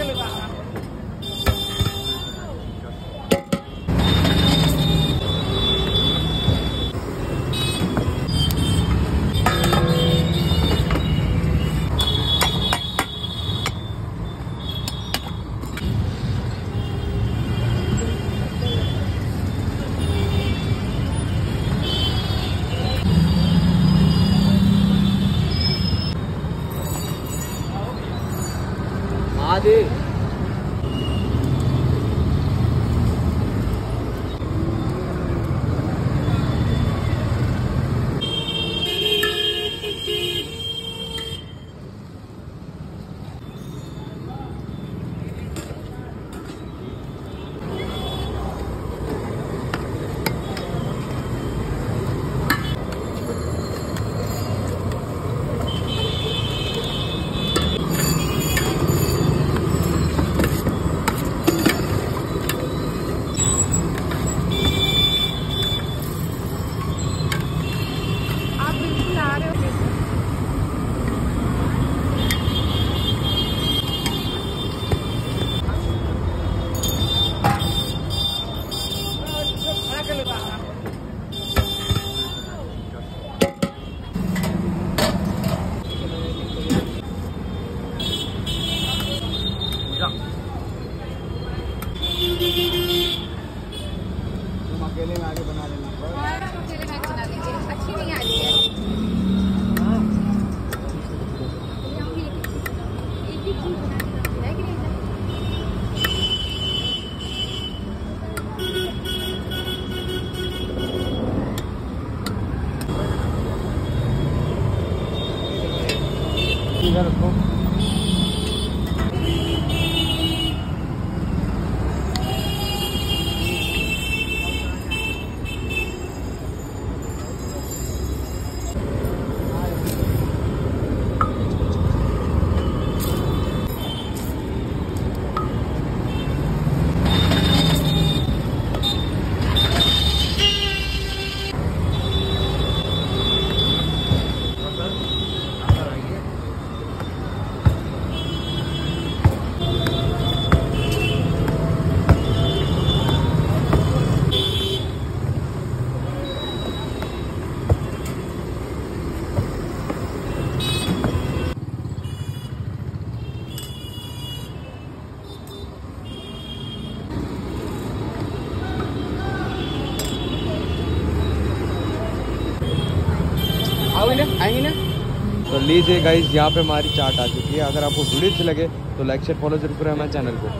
这里吧。cadê? अकेले में आगे बना लेना। आप अकेले मैच बना लीजिए। अच्छी नहीं आ रही है। ही रखी। आएँगे ना? तो लीजिए गाइज़ यहाँ पे हमारी चाट आ चुकी है। अगर आपको वीडियो अच्छी लगे तो लाइक शेयर फॉलो ज़रूर करें हमारे चैनल को।